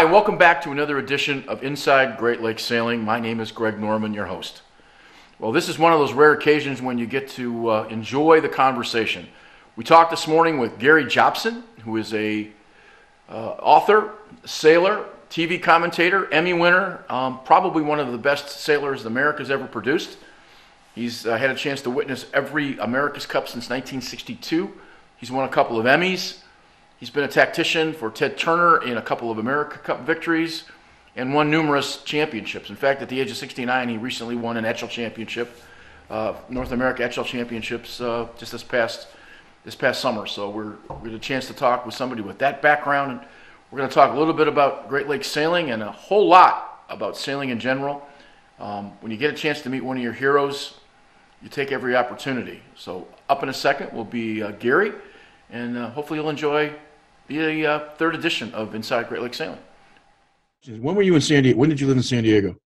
Hi, welcome back to another edition of Inside Great Lakes Sailing. My name is Greg Norman, your host. Well, this is one of those rare occasions when you get to uh, enjoy the conversation. We talked this morning with Gary Jobson, who is a uh, author, sailor, TV commentator, Emmy winner, um, probably one of the best sailors America's ever produced. He's uh, had a chance to witness every America's Cup since 1962. He's won a couple of Emmys. He's been a tactician for Ted Turner in a couple of America Cup victories and won numerous championships. In fact, at the age of 69, he recently won an Etchell Championship, uh, North America Etchell Championships, uh, just this past this past summer. So we're we had a chance to talk with somebody with that background, and we're going to talk a little bit about Great Lakes sailing and a whole lot about sailing in general. Um, when you get a chance to meet one of your heroes, you take every opportunity. So up in a second will be uh, Gary, and uh, hopefully you'll enjoy the uh, third edition of Inside Great Lakes Sailing. When were you in San Diego? When did you live in San Diego?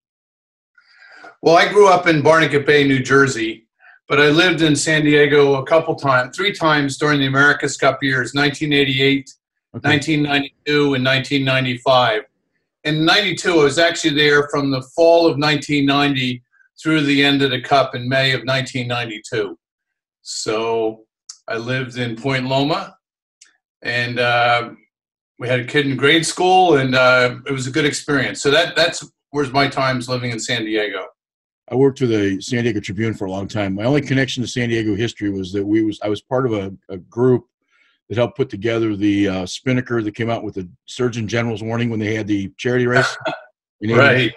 Well, I grew up in Barnegat Bay, New Jersey, but I lived in San Diego a couple times, three times during the America's Cup years 1988, okay. 1992, and 1995. In 92, I was actually there from the fall of 1990 through the end of the Cup in May of 1992. So I lived in Point Loma and uh, we had a kid in grade school, and uh, it was a good experience. So that that's where's my times living in San Diego. I worked for the San Diego Tribune for a long time. My only connection to San Diego history was that we was I was part of a, a group that helped put together the uh, Spinnaker that came out with the Surgeon General's warning when they had the charity race. You know, right.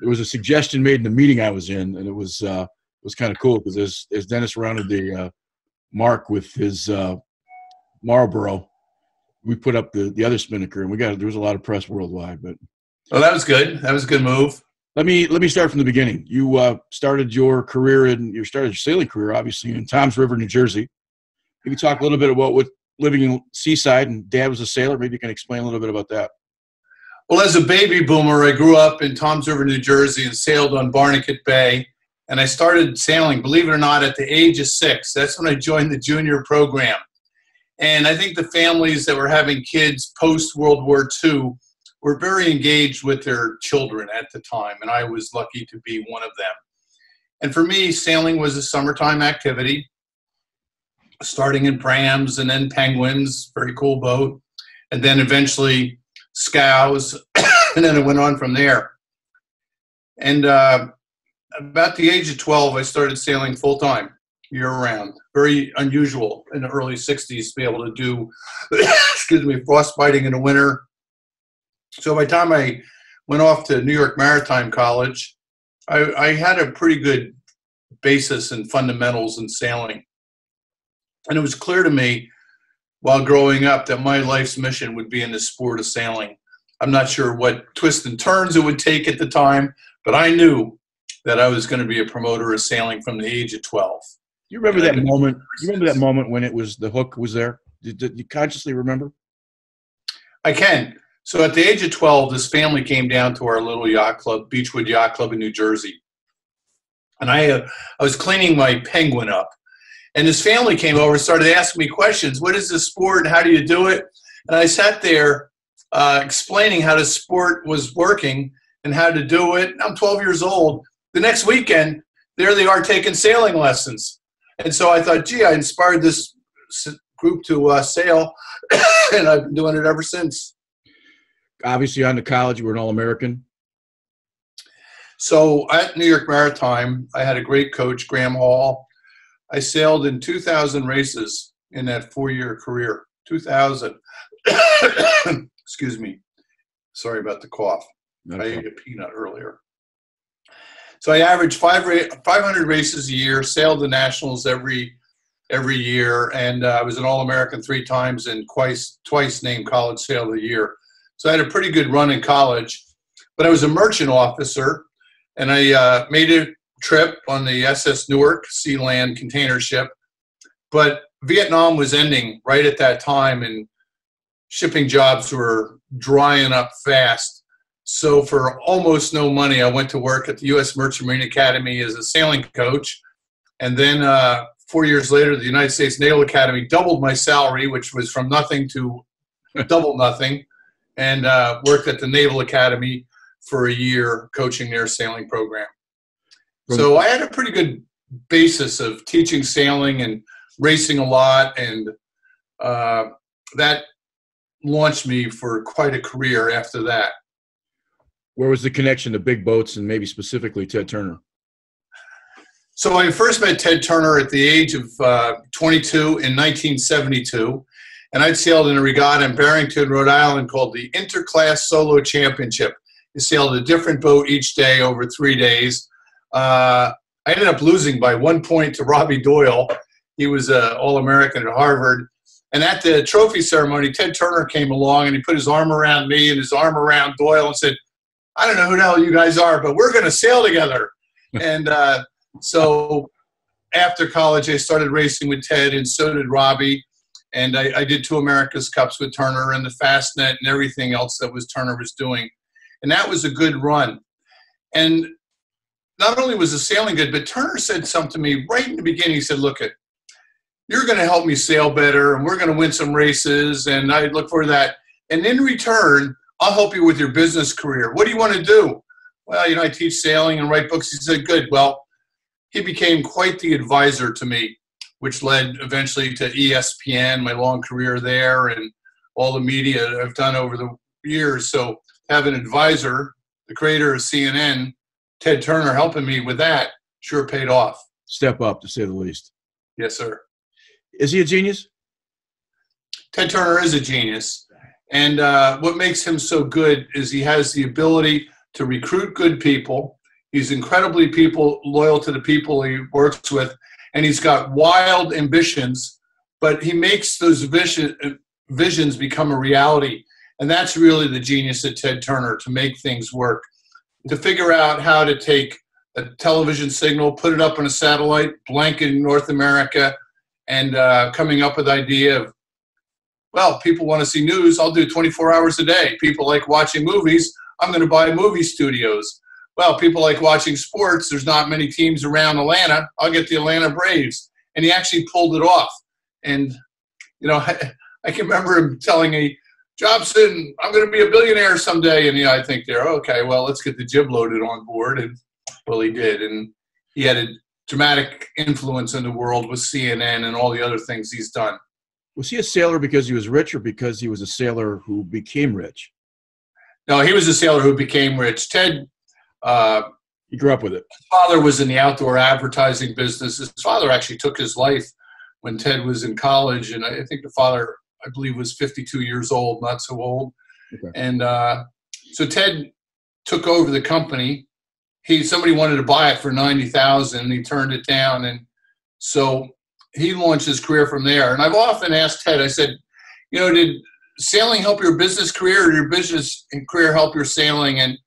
There was a suggestion made in the meeting I was in, and it was uh, was kind of cool because as as Dennis rounded the uh, mark with his uh, Marlboro, we put up the the other spinnaker, and we got there was a lot of press worldwide. But oh, that was good. That was a good move. Let me let me start from the beginning. You uh, started your career in you started your sailing career obviously in Toms River, New Jersey. Maybe talk a little bit about what living in Seaside and Dad was a sailor. Maybe you can explain a little bit about that. Well, as a baby boomer, I grew up in Toms River, New Jersey, and sailed on Barnegat Bay. And I started sailing, believe it or not, at the age of six. That's when I joined the junior program. And I think the families that were having kids post World War II were very engaged with their children at the time, and I was lucky to be one of them. And for me, sailing was a summertime activity, starting in prams and then penguins, very cool boat, and then eventually scows, and then it went on from there. And uh, about the age of 12, I started sailing full time year round. Very unusual in the early 60s to be able to do, excuse me, frostbiting in the winter. So by the time I went off to New York Maritime College, I, I had a pretty good basis and fundamentals in sailing. And it was clear to me while growing up that my life's mission would be in the sport of sailing. I'm not sure what twists and turns it would take at the time, but I knew that I was going to be a promoter of sailing from the age of 12. You remember that moment? You remember that moment when it was the hook was there? Did, did, you consciously remember? I can. So at the age of 12, this family came down to our little yacht club, Beachwood Yacht Club in New Jersey. And I, uh, I was cleaning my penguin up. And this family came over and started asking me questions. What is this sport and how do you do it? And I sat there uh, explaining how the sport was working and how to do it. I'm 12 years old. The next weekend, there they are taking sailing lessons. And so I thought, gee, I inspired this group to uh, sail, and I've been doing it ever since. Obviously, on to college, you were an All American. So at New York Maritime, I had a great coach, Graham Hall. I sailed in 2,000 races in that four year career. 2,000. Excuse me. Sorry about the cough. I ate a peanut earlier. So I averaged five 500 races a year, sailed the nationals every every year, and uh, I was an All American three times and twice twice named College Sailor of the Year. So I had a pretty good run in college, but I was a merchant officer, and I uh, made a trip on the SS Newark Sealand container ship, but Vietnam was ending right at that time, and shipping jobs were drying up fast. So for almost no money, I went to work at the U.S. Merchant Marine Academy as a sailing coach, and then uh, four years later, the United States Naval Academy doubled my salary, which was from nothing to double nothing, and uh, worked at the Naval Academy for a year coaching their sailing program. So I had a pretty good basis of teaching sailing and racing a lot, and uh, that launched me for quite a career after that. Where was the connection to big boats and maybe specifically Ted Turner? So I first met Ted Turner at the age of uh, 22 in 1972, and I'd sailed in a regatta in Barrington, Rhode Island called the Interclass Solo Championship. You sailed a different boat each day over three days. Uh, I ended up losing by one point to Robbie Doyle. He was an All-American at Harvard. And at the trophy ceremony, Ted Turner came along and he put his arm around me and his arm around Doyle and said, I don't know who the hell you guys are, but we're going to sail together. and uh, so after college, I started racing with Ted, and so did Robbie. And I, I, did two America's Cups with Turner and the Fastnet and everything else that was Turner was doing. And that was a good run. And not only was the sailing good, but Turner said something to me right in the beginning. He said, Look, it, you're going to help me sail better, and we're going to win some races, and I look for that. And in return, I'll help you with your business career. What do you want to do? Well, you know, I teach sailing and write books. He said, Good. Well, he became quite the advisor to me, which led eventually to ESPN, my long career there, and all the media I've done over the years. So, have an advisor, the creator of CNN, Ted Turner, helping me with that sure paid off. Step up, to say the least. Yes, sir. Is he a genius? Ted Turner is a genius. And uh, what makes him so good is he has the ability to recruit good people. He's incredibly people loyal to the people he works with, and he's got wild ambitions. But he makes those vision, visions become a reality, and that's really the genius of Ted Turner to make things work, to figure out how to take a television signal, put it up on a satellite, blanket North America, and uh, coming up with the idea of well, people want to see news. I'll do 24 hours a day. People like watching movies. I'm going to buy movie studios. Well, people like watching sports. There's not many teams around Atlanta. I'll get the Atlanta Braves. And he actually pulled it off. And, you know, I, I can remember him telling me, Jobson, I'm going to be a billionaire someday. And, you know, I think they're okay, well, let's get the jib loaded on board. And, well, he did. And he had a dramatic influence in the world with CNN and all the other things he's done. Was he a sailor because he was rich or because he was a sailor who became rich? No, he was a sailor who became rich. Ted, uh, he grew up with it. His father was in the outdoor advertising business. His father actually took his life when Ted was in college, and I think the father, I believe, was 52 years old, not so old. Okay. And uh, so Ted took over the company. He somebody wanted to buy it for ninety thousand, and he turned it down, and so he launched his career from there. And I've often asked Ted, I said, you know, did sailing help your business career or your business career help your sailing? And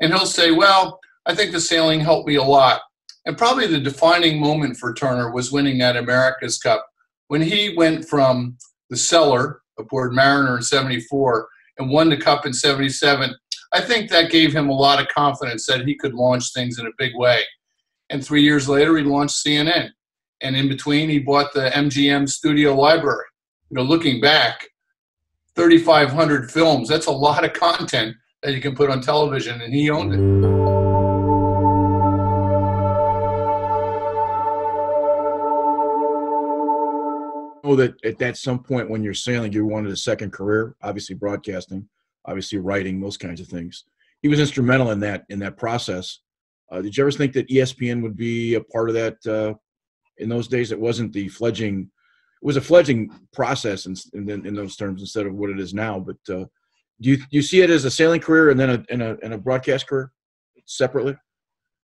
and he'll say, well, I think the sailing helped me a lot. And probably the defining moment for Turner was winning that America's Cup when he went from the cellar aboard Mariner in 74 and won the cup in 77. I think that gave him a lot of confidence that he could launch things in a big way. And three years later, he launched CNN and in between he bought the MGM studio library. You know, looking back, 3,500 films, that's a lot of content that you can put on television, and he owned it. know that at that some point when you're sailing, you wanted a second career, obviously broadcasting, obviously writing, those kinds of things. He was instrumental in that in that process. Uh, did you ever think that ESPN would be a part of that uh, in those days it wasn't the fledging it was a fledging process in, in, in those terms instead of what it is now but uh, do you do you see it as a sailing career and then a, in a, in a broadcast career separately?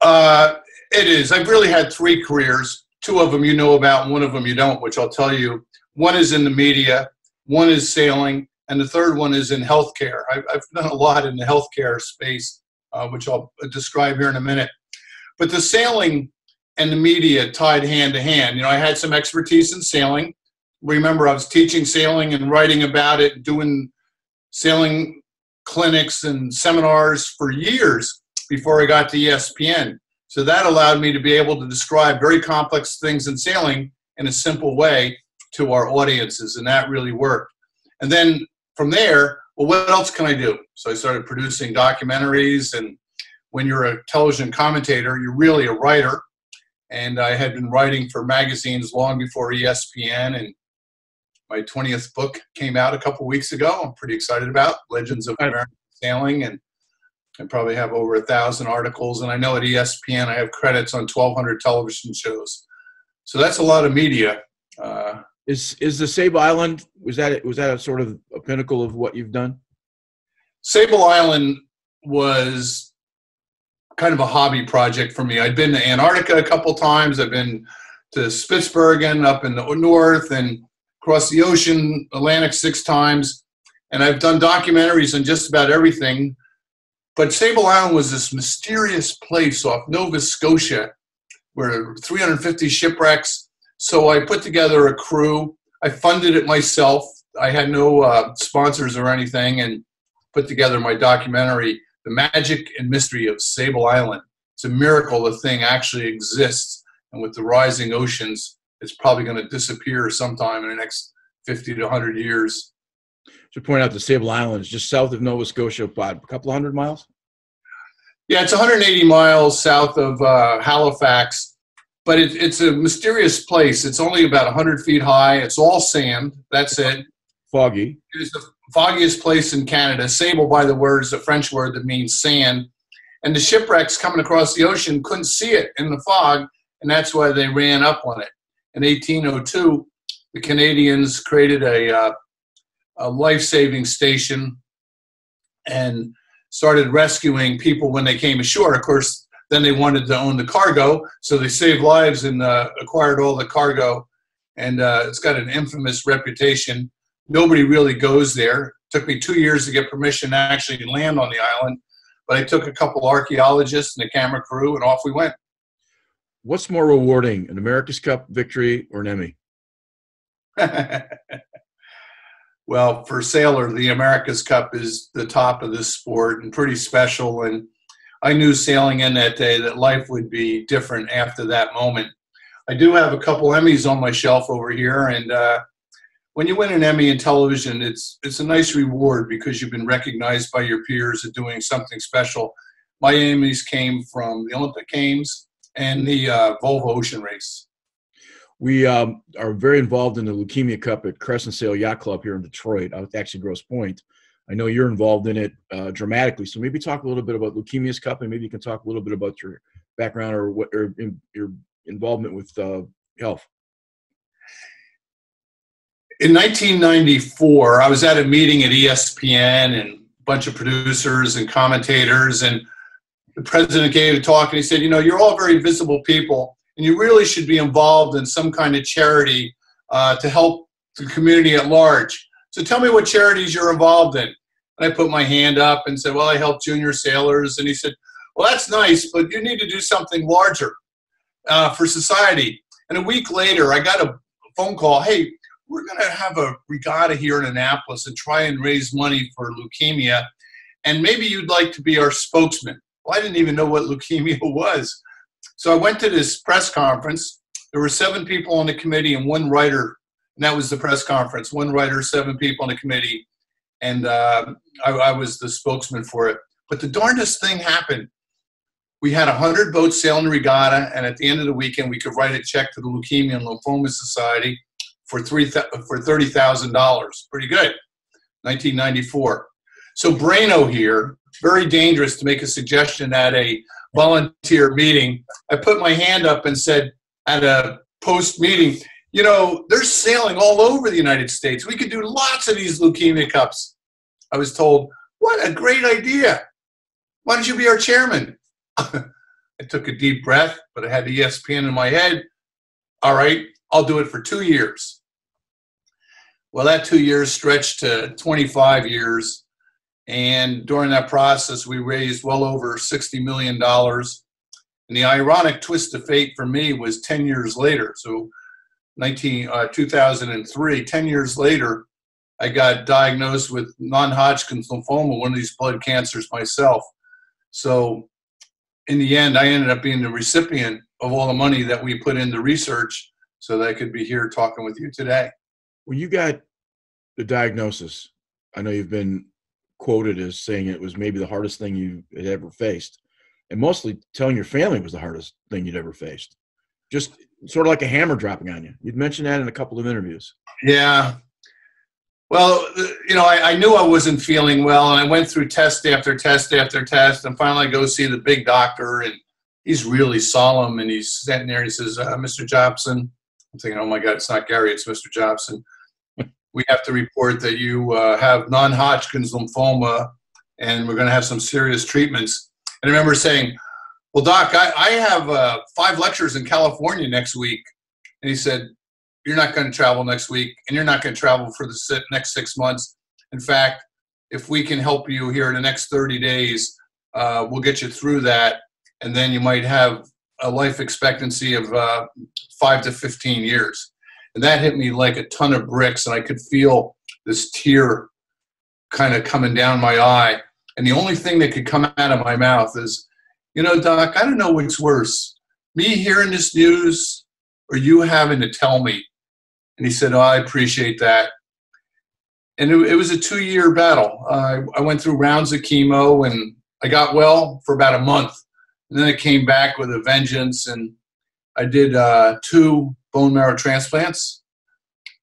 Uh, it is. I've really had three careers. Two of them you know about and one of them you don't which i'll tell you. One is in the media one is sailing and the third one is in healthcare. I've, I've done a lot in the healthcare space uh, which i'll describe here in a minute. But the sailing and the media tied hand to hand. You know, I had some expertise in sailing. Remember, I was teaching sailing and writing about it, doing sailing clinics and seminars for years before I got to ESPN. So that allowed me to be able to describe very complex things in sailing in a simple way to our audiences, and that really worked. And then from there, well, what else can I do? So I started producing documentaries. And when you're a television commentator, you're really a writer. And I had been writing for magazines long before ESPN. And my 20th book came out a couple weeks ago. I'm pretty excited about Legends of American Sailing. And I probably have over a thousand articles. And I know at ESPN I have credits on 1,200 television shows. So that's a lot of media. Uh, is is the Sable Island was that was that a sort of a pinnacle of what you've done? Sable Island was kind of a hobby project for me. I'd been to Antarctica a couple times. I've been to Spitsbergen up in the north and across the ocean, Atlantic six times. And I've done documentaries on just about everything. But Sable Island was this mysterious place off Nova Scotia where 350 shipwrecks so I put together a crew. I funded it myself. I had no uh, sponsors or anything, and put together my documentary, The Magic and Mystery of Sable Island. It's a miracle the thing actually exists. And with the rising oceans, it's probably going to disappear sometime in the next 50 to 100 years. To point out the Sable Island is just south of Nova Scotia, about a couple of hundred miles. Yeah, it's 180 miles south of uh, Halifax but it, it's a mysterious place. It's only about 100 feet high. It's all sand. That's it. Foggy. It is the foggiest place in Canada. Sable, by the word, is a French word that means sand. And the shipwrecks coming across the ocean couldn't see it in the fog, and that's why they ran up on it. In 1802, the Canadians created a, uh, a life saving station and started rescuing people when they came ashore. Of course, then they wanted to own the cargo, so they saved lives and uh, acquired all the cargo. And uh, it's got an infamous reputation. Nobody really goes there. It took me two years to get permission to actually land on the island, but I took a couple archaeologists and a camera crew, and off we went. What's more rewarding, an America's Cup victory or an Emmy? well, for sailor, the America's Cup is the top of this sport and pretty special. And I knew sailing in that day that life would be different after that moment. I do have a couple Emmys on my shelf over here, and uh, when you win an Emmy in television, it's it's a nice reward because you've been recognized by your peers as doing something special. My Emmys came from the Olympic Games and the uh, Volvo Ocean Race. We um, are very involved in the Leukemia Cup at Crescent Sail Yacht Club here in Detroit, out actually Grosse Pointe. I know you're involved in it uh, dramatically. So maybe talk a little bit about Leukemia's Cup, and maybe you can talk a little bit about your background or what or in, your involvement with uh, health. In 1994, I was at a meeting at ESPN and a bunch of producers and commentators, and the president gave a talk and he said, "You know, you're all very visible people, and you really should be involved in some kind of charity uh, to help the community at large." So tell me what charities you're involved in. And I put my hand up and said, Well, I help junior sailors. And he said, Well, that's nice, but you need to do something larger uh, for society. And a week later, I got a phone call Hey, we're going to have a regatta here in Annapolis and try and raise money for leukemia. And maybe you'd like to be our spokesman. Well, I didn't even know what leukemia was. So I went to this press conference. There were seven people on the committee and one writer and that was the press conference. One writer, seven people on the committee, and uh, I, I, was the spokesman for it. But the darndest thing happened. We had a 100 boats sailing the regatta, and at the end of the weekend, we could write a check to the Leukemia and Lymphoma Society for three for thirty thousand dollars. Pretty good. 1994. So Brano here, very dangerous to make a suggestion at a volunteer meeting. I put my hand up and said at a post meeting, you know, they're sailing all over the United States. We could do lots of these leukemia cups. I was told, what a great idea. Why don't you be our chairman? I took a deep breath, but I had the ESPN in my head. All right, I'll do it for two years. Well, that two years stretched to 25 years. And during that process, we raised well over $60 million. And the ironic twist of fate for me was 10 years later. So 19, uh, 2003, 10 years later, I got diagnosed with non-Hodgkin's lymphoma, one of these blood cancers myself. So in the end, I ended up being the recipient of all the money that we put into research so that I could be here talking with you today. When you got the diagnosis, I know you've been quoted as saying it was maybe the hardest thing you had ever faced, and mostly telling your family was the hardest thing you'd ever faced. Just sort of like a hammer dropping on you. You'd mentioned that in a couple of interviews. Yeah. Well, you know, I, I, knew I wasn't feeling well, and I went through test after test after test, and finally I go see the big doctor, and he's really solemn, and he's sitting there, and he says, uh, "Mr. Jobson," I'm thinking, "Oh my God, it's not Gary, it's Mr. Jobson." we have to report that you uh, have non-Hodgkin's lymphoma, and we're going to have some serious treatments. And I remember saying, "Well, Doc, I, I have uh, five lectures in California next week," and he said, "You're not going to travel next week, and you're not going to travel for the next six months. In fact, if we can help you here in the next 30 days, uh, we'll get you through that, and then you might have a life expectancy of uh, five to 15 years." And that hit me like a ton of bricks, and I could feel this tear kind of coming down my eye. And the only thing that could come out of my mouth is, you know, Doc, I don't know what's worse me hearing this news or you having to tell me. And he said, Oh, I appreciate that. And it, it was a two year battle. Uh, I went through rounds of chemo and I got well for about a month. And then it came back with a vengeance and I did uh, two bone marrow transplants.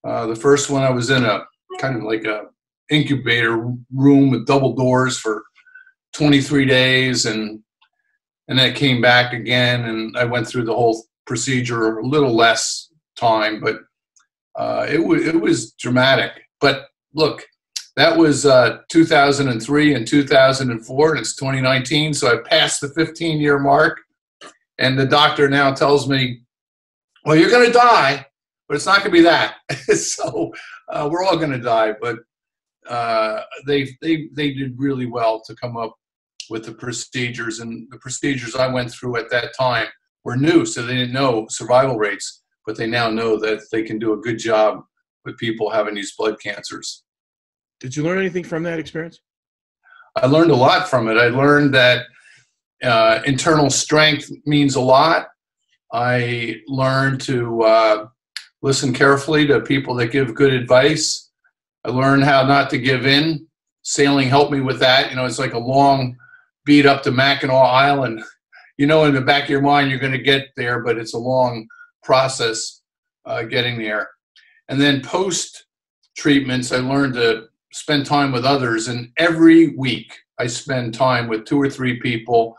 Uh, the first one I was in a kind of like a incubator room with double doors for 23 days, and and then I came back again, and I went through the whole procedure a little less time, but uh, it was it was dramatic. But look, that was uh, 2003 and 2004, and it's 2019, so I passed the 15 year mark, and the doctor now tells me well, you're going to die, but it's not going to be that. so uh, we're all going to die, but uh, they they they did really well to come up with the procedures, and the procedures I went through at that time were new, so they didn't know survival rates, but they now know that they can do a good job with people having these blood cancers. Did you learn anything from that experience? I learned a lot from it. I learned that uh, internal strength means a lot. I learned to uh, listen carefully to people that give good advice. I learned how not to give in. Sailing helped me with that. You know, it's like a long beat up to Mackinac Island. You know, in the back of your mind, you're going to get there, but it's a long process uh, getting there. And then post treatments, I learned to spend time with others. And every week, I spend time with two or three people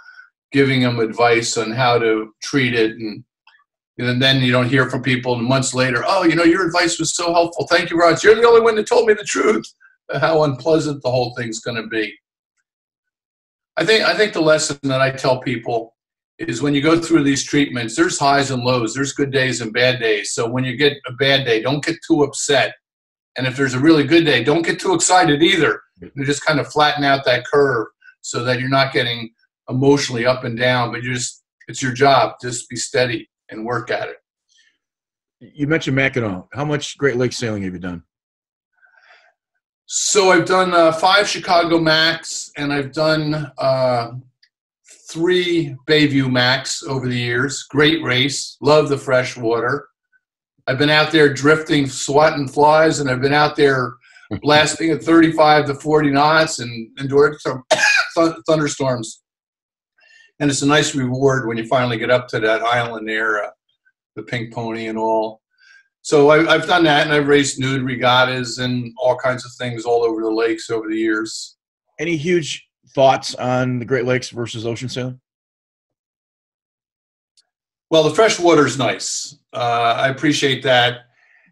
giving them advice on how to treat it. And and then you don't hear from people and months later oh you know your advice was so helpful. Thank you Rod. you're the only one that told me the truth. How unpleasant the whole thing's going to be. I think i think the lesson that i tell people is when you go through these treatments there's highs and lows. There's good days and bad days. So when you get a bad day don't get too upset and if there's a really good day don't get too excited either you just kind of flatten out that curve so that you're not getting emotionally up and down, but you just it's your job. Just be steady and work at it. You mentioned Mackinac. How much Great Lakes sailing have you done? So I've done uh, five Chicago Macs, and I've done uh, three Bayview Macs over the years. Great race. Love the fresh water. I've been out there drifting, swatting flies, and I've been out there blasting at 35 to 40 knots and endured some thunderstorms and it's a nice reward when you finally get up to that island there, uh, the Pink Pony and all. So I, have done that, and I've raced nude regattas and all kinds of things all over the lakes over the years. Any huge thoughts on the Great Lakes versus ocean sailing? Well, the fresh water is nice. Uh, I appreciate that.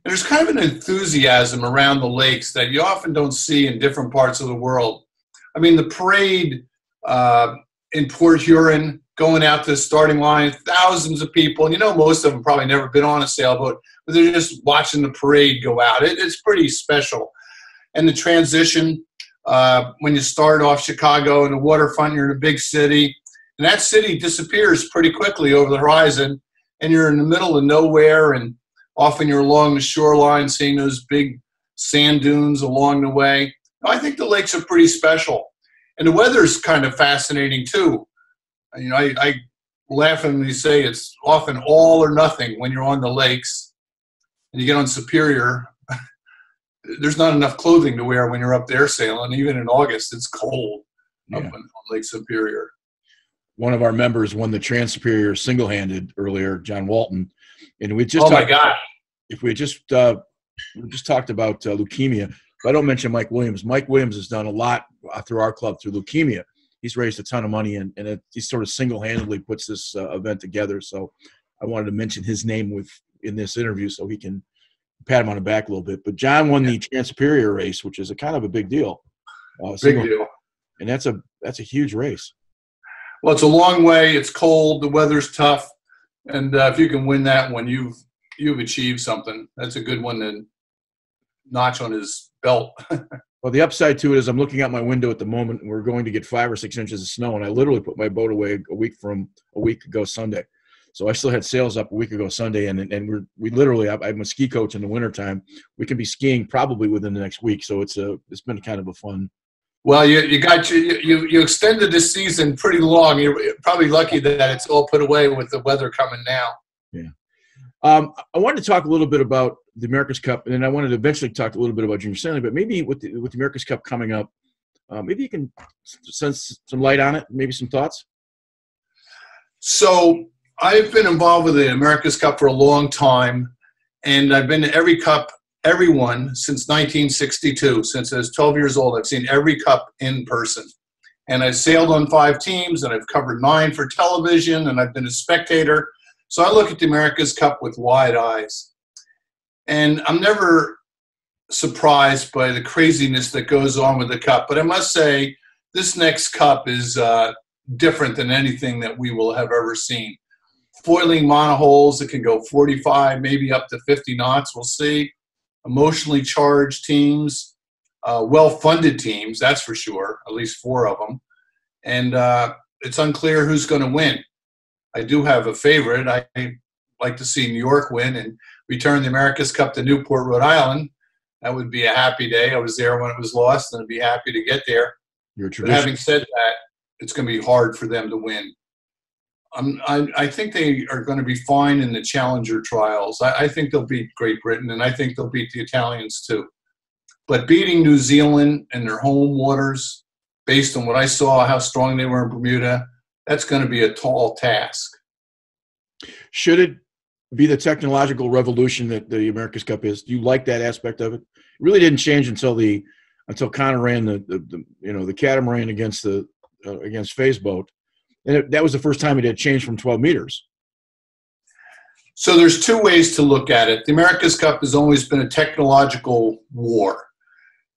And there's kind of an enthusiasm around the lakes that you often don't see in different parts of the world. I mean, the parade uh, in Port Huron, going out to the starting line, thousands of people. And you know, most of them probably never been on a sailboat, but they're just watching the parade go out. It, it's pretty special. And the transition, uh, when you start off Chicago and the waterfront, you're in a big city, and that city disappears pretty quickly over the horizon, and you're in the middle of nowhere, and often you're along the shoreline seeing those big sand dunes along the way. I think the lakes are pretty special and the weather's kind of fascinating too. You know, I, I laughingly say it's often all or nothing when you're on the lakes and you get on Superior. there's not enough clothing to wear when you're up there sailing. Even in August, it's cold Yeah. up on, on Lake Superior. One of our members won the Trans Superior single-handed earlier, John Walton, and we just oh my talked- God! if we just uh, we just talked about uh, leukemia, if I don't mention Mike Williams, Mike Williams has done a lot uh, through our club through leukemia. He's raised a ton of money and, and it, he sort of single-handedly puts this uh, event together. So I wanted to mention his name with in this interview so he can pat him on the back a little bit. But John won the Trans Superior race, which is a kind of a big deal. Uh, Big single- deal. and that's a that's a huge race. Well, it's a long way. It's cold. The weather's tough, and uh, if you can win that one, you've you've achieved something. That's a good one to notch on his belt. Well, the upside to it is I'm looking out my window at the moment, and we're going to get five or six inches of snow. And I literally put my boat away a week from a week ago Sunday, so I still had sails up a week ago Sunday, and and we're we literally I- I'm a ski coach in the wintertime. We can be skiing probably within the next week, so it's a it's been kind of a fun. Well, you you got you you you extended the season pretty long. You're probably lucky that it's all put away with the weather coming now. Um, I wanted to talk a little bit about the America's Cup, and then I wanted to eventually talk a little bit about junior sailing. But maybe with the, with the America's Cup coming up, uh, maybe you can send some light on it. Maybe some thoughts. So I've been involved with the America's Cup for a long time, and I've been to every cup, every one since 1962. Since I was 12 years old, I've seen every cup in person. And I've sailed on five teams, and I've covered nine for television, and I've been a spectator. So I look at the America's Cup with wide eyes. And I'm never surprised by the craziness that goes on with the cup. But I must say, this next cup is uh, different than anything that we will have ever seen. Foiling monohulls that can go 45, maybe up to 50 knots, we'll see. Emotionally charged teams, uh, well funded teams, that's for sure, at least four of them. And uh, it's unclear who's going to win. I do have a favorite. I like to see New York win and return the America's Cup to Newport, Rhode Island. That would be a happy day. I was there when it was lost, and I'd be happy to get there. Your But tradition. having said that, it's going to be hard for them to win. Um, I, I think they are going to be fine in the Challenger trials. I, I think they'll beat Great Britain, and I think they'll beat the Italians too. But beating New Zealand in their home waters, based on what I saw, how strong they were in Bermuda, that's going to be a tall task. Should it be the technological revolution that the America's Cup is? Do you like that aspect of it? It really didn't change until the until Conner ran the, the, the you know the catamaran against the uh, against Fay's boat, and it, that was the first time it had changed from 12 meters. So there's two ways to look at it. The America's Cup has always been a technological war.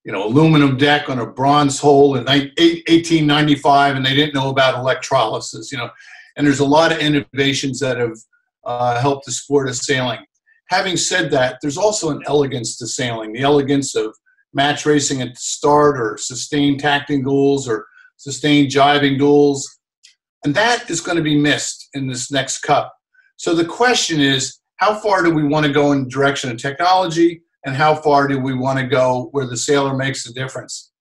You know, aluminum deck on a bronze hull in 1895, and they didn't know about electrolysis. You know, and there's a lot of innovations that have uh, helped the sport of sailing. Having said that, there's also an elegance to sailing. The elegance of match racing at the start, or sustained tacking duels, or sustained jiving duels, and that is going to be missed in this next cup. So the question is, how far do we want to go in the direction of technology, and how far do we want to go where the sailor makes the difference?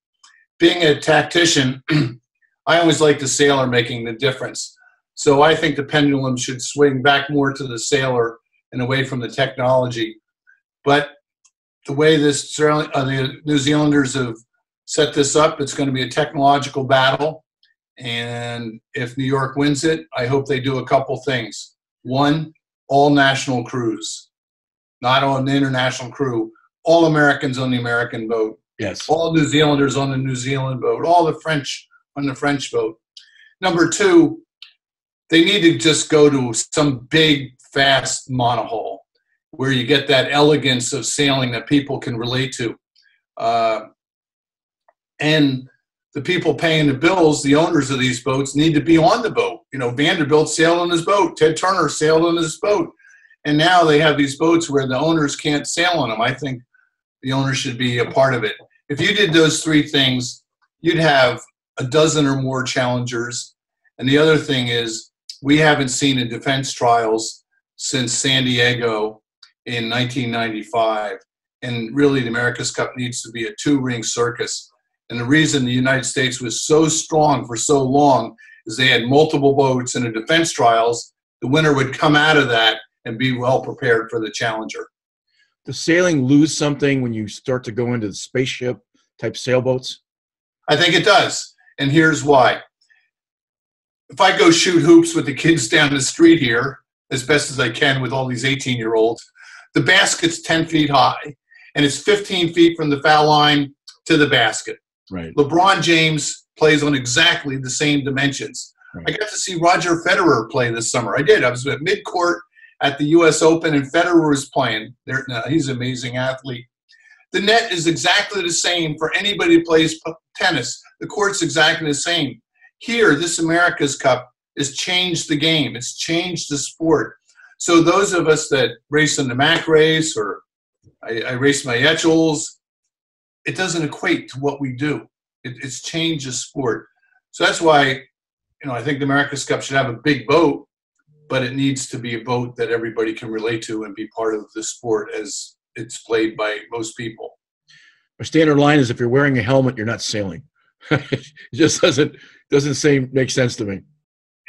Being a tactician, I always like the sailor making the difference. So I think the pendulum should swing back more to the sailor and away from the technology. But the way this uh, the New Zealanders have set this up, it's going to be a technological battle. And if New York wins it, I hope they do a couple things. One, all national crews, not on the international crew, all Americans on the American boat, Yes. all New Zealanders on the New Zealand boat, all the French on the French boat. Number two, they need to just go to some big, fast monohull where you get that elegance of sailing that people can relate to. Uh, and the people paying the bills, the owners of these boats, need to be on the boat. You know, Vanderbilt sailed on his boat, Ted Turner sailed on his boat. And now they have these boats where the owners can't sail on them. I think the owners should be a part of it. If you did those three things, you'd have a dozen or more challengers. And the other thing is, we haven't seen a defense trials since San Diego in 1995. And really, the America's Cup needs to be a two ring circus. And the reason the United States was so strong for so long is they had multiple boats in the defense trials. The winner would come out of that and be well prepared for the challenger. does sailing lose something when you start to go into the spaceship type sailboats? I think it does. And here's why. If I go shoot hoops with the kids down the street here, as best as I can with all these 18 year olds, the basket's 10 feet high and it's 15 feet from the foul line to the basket. Right. LeBron James plays on exactly the same dimensions. Right. I got to see Roger Federer play this summer. I did. I was at midcourt at the U.S. Open, and Federer was playing. There, now, he's an amazing athlete. The net is exactly the same for anybody who plays tennis. The court's exactly the same. Here, this America's Cup has changed the game. It's changed the sport. So those of us that race in the Mac race or I, I race my Etchels, it doesn't equate to what we do. It, it's changed the sport. So that's why, you know, I think the America's Cup should have a big boat, but it needs to be a boat that everybody can relate to and be part of the sport as it's played by most people. My standard line is if you're wearing a helmet, you're not sailing. it just doesn't doesn't seem make sense to me.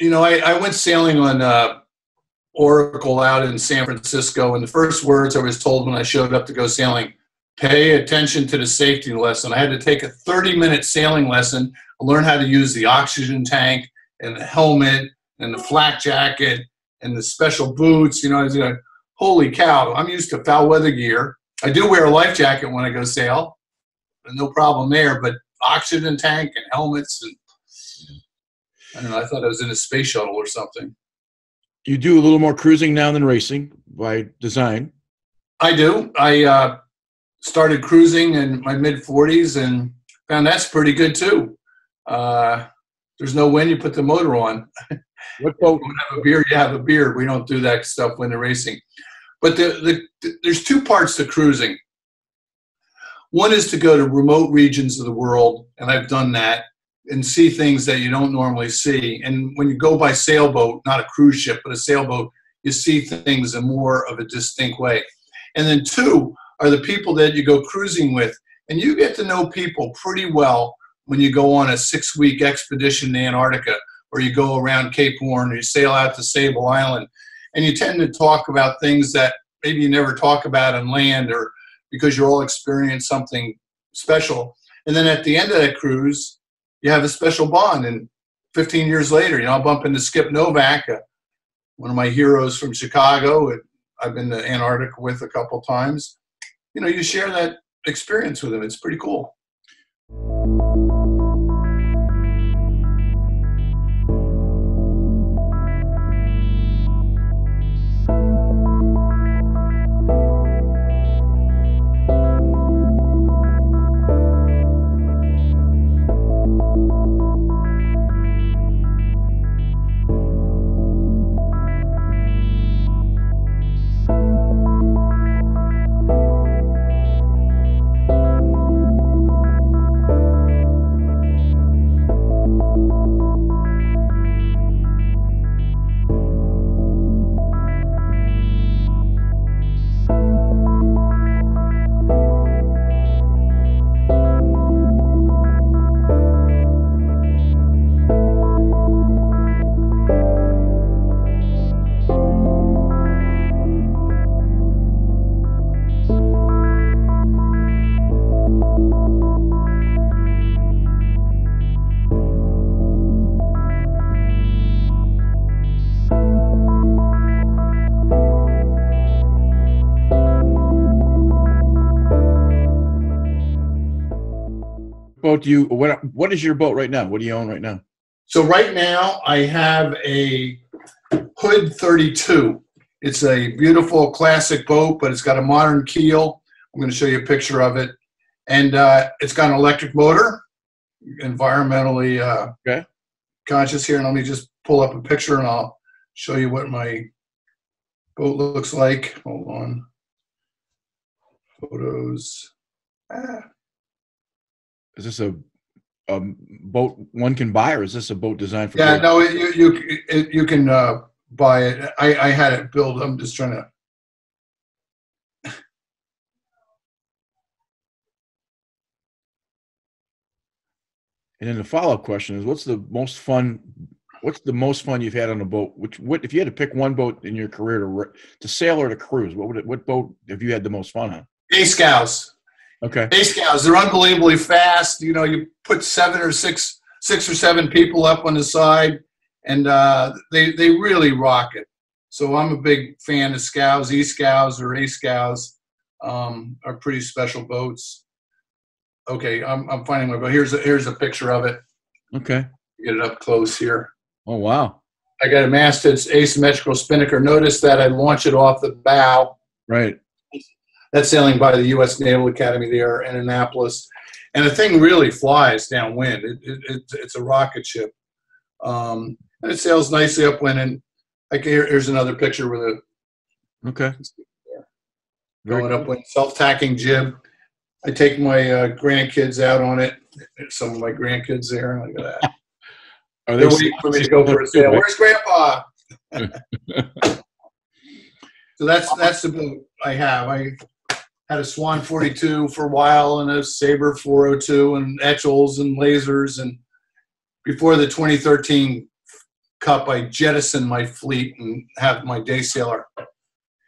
You know, I, I went sailing on uh, Oracle out in San Francisco, and the first words I was told when I showed up to go sailing pay attention to the safety lesson. I had to take a 30 minute sailing lesson, learn how to use the oxygen tank and the helmet and the flak jacket and the special boots. You know, I was like, holy cow, I'm used to foul weather gear. I do wear a life jacket when I go sail, no problem there, but oxygen tank and helmets and I don't know, I thought I was in a space shuttle or something. You do a little more cruising now than racing by design. I do. I uh, started cruising in my mid 40s and found that's pretty good too. Uh, there's no wind, you put the motor on. What boat? You have a beer, you have a beer. We don't do that stuff when they're racing. But the, the, the, there's two parts to cruising. One is to go to remote regions of the world, and I've done that, and see things that you don't normally see. And when you go by sailboat, not a cruise ship, but a sailboat, you see things in more of a distinct way. And then two are the people that you go cruising with, and you get to know people pretty well when you go on a six week expedition to Antarctica or you go around Cape Horn or you sail out to Sable Island. And you tend to talk about things that maybe you never talk about on land or because you're all experience something special. And then at the end of that cruise, you have a special bond. And 15 years later, you know, I'll bump into Skip Novak, uh, one of my heroes from Chicago. I've been to Antarctica with a couple times. You know, you share that experience with them It's pretty cool. Do you what what is your boat right now? What do you own right now? So right now I have a Hood 32. It's a beautiful classic boat, but it's got a modern keel. I'm going to show you a picture of it, and uh, it's got an electric motor, environmentally uh, Okay. conscious here. And let me just pull up a picture, and I'll show you what my boat looks like. Hold on, photos. Ah, Is this a a boat one can buy, or is this a boat designed for? Yeah, boat- no, you you it, you can uh, buy it. I I had it built. I'm just trying to. And then the follow up question is, what's the most fun what's the most fun you've had on a boat? Which what if you had to pick one boat in your career to to sail or to cruise? What would it, what boat have you had the most fun on? Bay Scows. Okay. Bay Scows. They're unbelievably fast. You know, you put seven or six six or seven people up on the side, and uh, they they really rock it. So I'm a big fan of Scows, E Scows or A Scows. Um, are pretty special boats. Okay, I'm I'm finding my boat. Here's a here's a picture of it. Okay. Get it up close here. Oh wow. I got a masted asymmetrical spinnaker. Notice that I launch it off the bow. Right. That's sailing by the U.S. Naval Academy there in Annapolis, and the thing really flies downwind. It, it, it, it's a rocket ship, um, and it sails nicely upwind. And like here, here's another picture with it Okay. Very going cool. upwind, self-tacking jib. I take my uh, grandkids out on it. There's some of my grandkids there. Look at that. Are They're waiting for me to go for a sail. Where's Grandpa? so that's that's the boat I have. I had a Swan 42 for a while and a Sabre 402 and Etchells and lasers and before the 2013 Cup, I jettisoned my fleet and have my day sailor.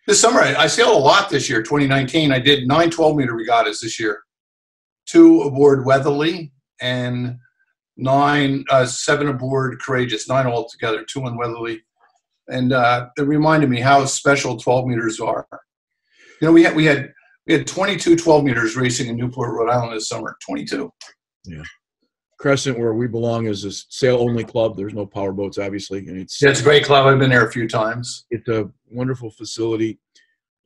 This summer, I, I sailed a lot this year, 2019. I did nine 12 meter regattas this year, two aboard Weatherly and nine, uh, seven aboard Courageous, nine altogether, two on Weatherly. And uh, it reminded me how special 12 meters are. You know, we had we had we had 22 12 meters racing in Newport, Rhode Island this summer. 22. Yeah. Crescent, where we belong, is a sail only club. There's no power boats, obviously, and it's Yeah, it's a great club. I've been there a few times. it's a wonderful facility.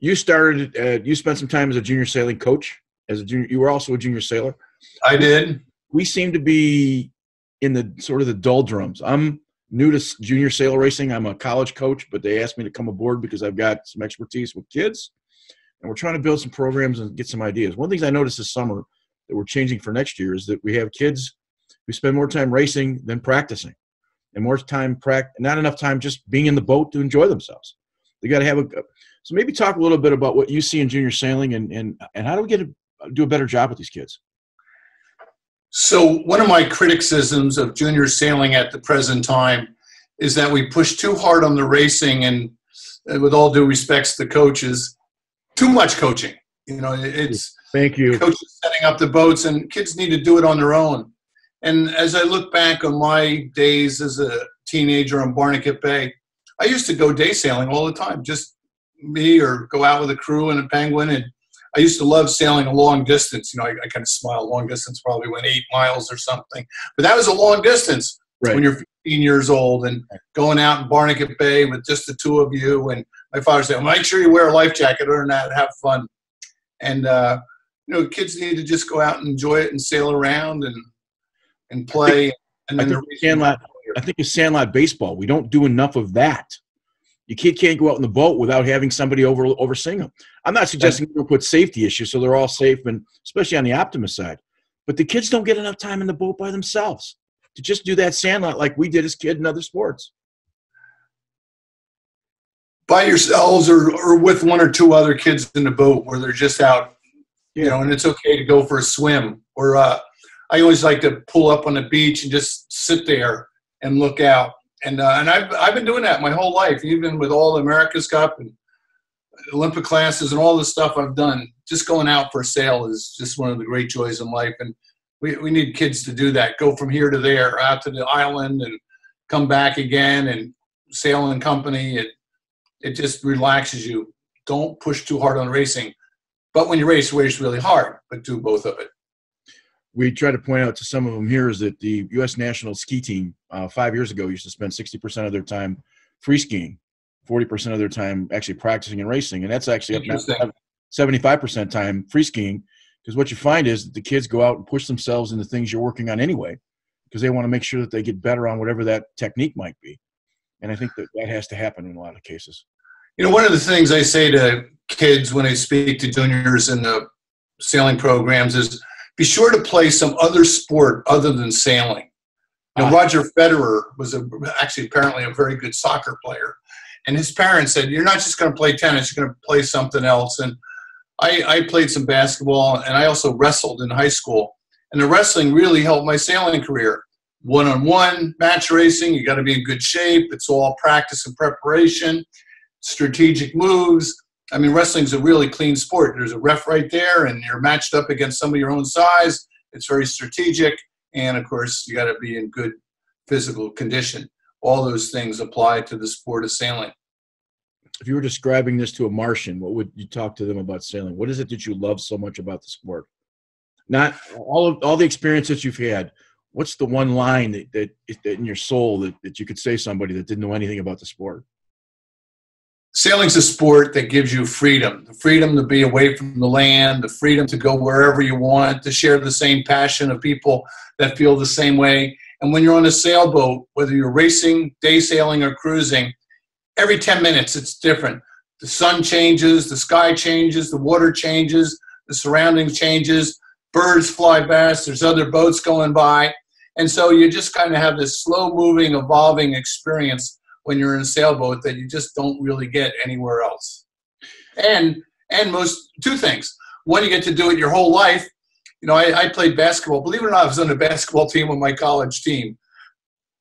You started. Uh, you spent some time as a junior sailing coach. As a junior, you were also a junior sailor. I did. We seem to be in the sort of the doldrums. I'm new to junior sail racing. I'm a college coach, but they asked me to come aboard because I've got some expertise with kids, and we're trying to build some programs and get some ideas. One of the things I noticed this summer that we're changing for next year is that we have kids who spend more time racing than practicing, and more time prac not enough time just being in the boat to enjoy themselves. They got to have a so maybe talk a little bit about what you see in junior sailing and and and how do we get to do a better job with these kids. So one of my criticisms of junior sailing at the present time is that we push too hard on the racing, and uh, with all due respects to coaches, too much coaching. You know, it's Thank you. coaches setting up the boats, and kids need to do it on their own. And as I look back on my days as a teenager on Barnegat Bay, I used to go day sailing all the time, just me or go out with a crew and a penguin. And I used to love sailing a long distance. You know, I, I kind of smile. Long distance probably went eight miles or something, but that was a long distance Right. when you're 15 years old and going out in Barnegat Bay with just the two of you. And my father said, "Make sure you wear a life jacket. Other than that, have fun." And uh, you know, kids need to just go out and enjoy it and sail around and and play. and I think Sandlot. I think it's Sandlot baseball. We don't do enough of that. Your kid can't go out in the boat without having somebody over overseeing them. I'm not suggesting don't put safety issues so they're all safe, and especially on the Optimist side. But the kids don't get enough time in the boat by themselves to just do that Sandlot like we did as kids in other sports. By yourselves or, or with one or two other kids in the boat where they're just out, you know, and it's okay to go for a swim. Or uh, I always like to pull up on the beach and just sit there and look out. And uh, and I've I've been doing that my whole life, even with all the America's Cup and Olympic classes and all the stuff I've done. Just going out for a sail is just one of the great joys in life. And we, we need kids to do that. Go from here to there, out to the island, and come back again, and sail in company. It it just relaxes you. Don't push too hard on racing. But when you race, race really hard, but do both of it. we try to point out to some of them here is that the U.S. national ski team uh, five years ago used to spend 60% of their time free skiing, 40% of their time actually practicing and racing, and that's actually up now 75% time free skiing. Because what you find is that the kids go out and push themselves into things you're working on anyway, because they want to make sure that they get better on whatever that technique might be. And I think that that has to happen in a lot of cases. You know, one of the things I say to kids when I speak to juniors in the sailing programs is be sure to play some other sport other than sailing. Know, Ah. Roger Federer was a, actually apparently a very good soccer player, and his parents said, "You're not just going to play tennis; you're going to play something else." And I, I played some basketball, and I also wrestled in high school, and the wrestling really helped my sailing career. one-on-one match racing. You got to be in good shape. It's all practice and preparation, strategic moves. I mean, wrestling's a really clean sport. There's a ref right there, and you're matched up against some of your own size. It's very strategic, and of course, you got to be in good physical condition. All those things apply to the sport of sailing. If you were describing this to a Martian, what would you talk to them about sailing? What is it that you love so much about the sport? Not all of all the experiences you've had. What's the one line that, that, that in your soul that, that you could say somebody that didn't know anything about the sport? Sailing's a sport that gives you freedom the freedom to be away from the land the freedom to go wherever you want to share the same passion of people that feel the same way. And when you're on a sailboat whether you're racing day sailing or cruising every 10 minutes it's different. The sun changes the sky changes the water changes the surroundings changes birds fly past there's other boats going by. And so you just kind of have this slow moving evolving experience when you're in a sailboat that you just don't really get anywhere else. And and most two things. One, you get to do it your whole life. You know, I, I played basketball. Believe it or not, I was on a basketball team on my college team.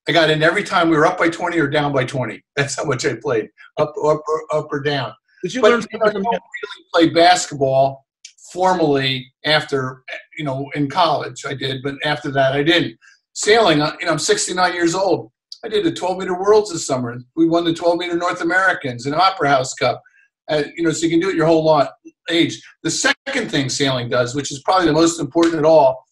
I got in every time we were up by 20 or down by 20. That's how much I played, up, up, or, up or down. Did you but learn you know, I don't really play basketball formally after, you know, in college. I did, but after that, I didn't. Sailing, uh, you know, I'm 69 years old. I did the 12 meter worlds this summer. We won the 12 meter North Americans and Opera House Cup. Uh, you know, so you can do it your whole lot age. The second thing sailing does, which is probably the most important at all,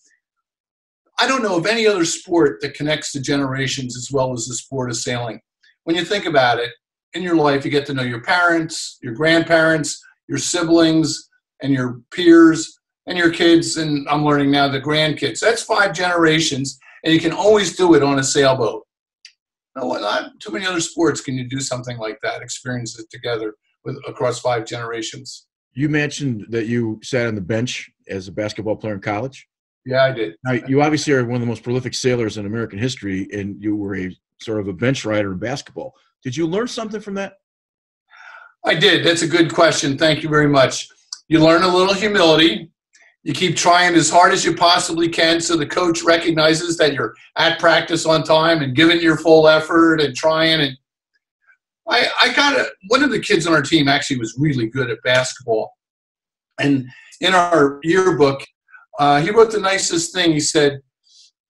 I don't know of any other sport that connects to generations as well as the sport of sailing. When you think about it, in your life, you get to know your parents, your grandparents, your siblings, and your peers, and your kids, and I'm learning now the grandkids. That's five generations, and you can always do it on a sailboat. No, not too many other sports can you do something like that, experience it together with across five generations. You mentioned that you sat on the bench as a basketball player in college. Yeah, I did. Now, you obviously are one of the most prolific sailors in American history, and you were a sort of a bench rider in basketball. Did you learn something from that? I did. That's a good question. Thank you very much. You learn a little humility you keep trying as hard as you possibly can so the coach recognizes that you're at practice on time and giving your full effort and trying and I, I got a, one of the kids on our team actually was really good at basketball. And in our yearbook, uh, he wrote the nicest thing. He said,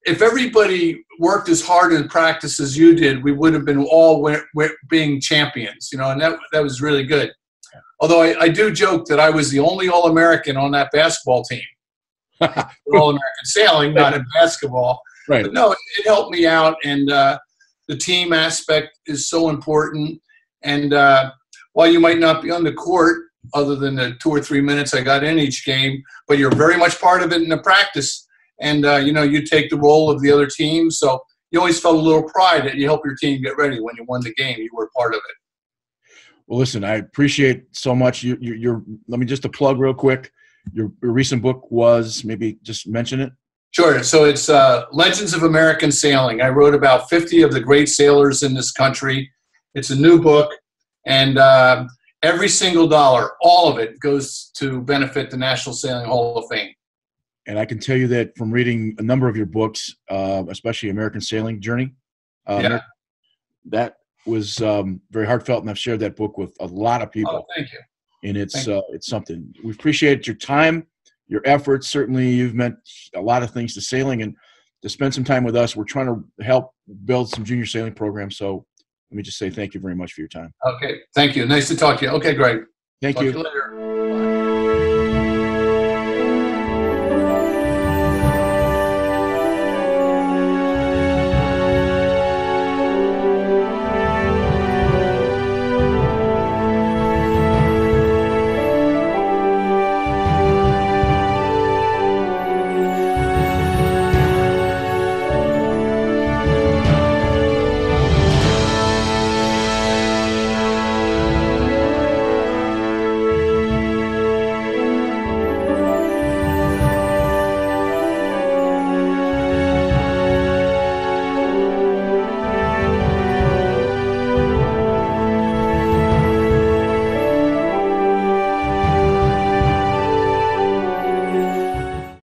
if everybody worked as hard in practice as you did, we would have been all we- we- being champions, you know, and that, that was really good. Although I, I do joke that I was the only All American on that basketball team. All American sailing, not in basketball. Right. But no, it, it helped me out, and uh, the team aspect is so important. And uh, while you might not be on the court, other than the two or three minutes I got in each game, but you're very much part of it in the practice. And uh, you know, you take the role of the other team, so you always felt a little pride that you help your team get ready when you won the game. You were part of it. Well, listen, I appreciate so much. You, you, you're. Let me just a plug real quick. Your, your recent book was maybe just mention it. Sure. So it's uh, Legends of American Sailing. I wrote about 50 of the great sailors in this country. It's a new book, and uh, every single dollar, all of it, goes to benefit the National Sailing Hall of Fame. And I can tell you that from reading a number of your books, uh, especially American Sailing Journey, uh, Yeah. that was um, very heartfelt, and I've shared that book with a lot of people. Oh, thank you. and it's Thank uh, it's something we appreciate your time, your efforts. Certainly, you've meant a lot of things to sailing, and to spend some time with us. We're trying to help build some junior sailing programs. So let me just say thank you very much for your time. Okay. Thank you. Nice to talk to you. Okay, great. Thank Talk you. to you later.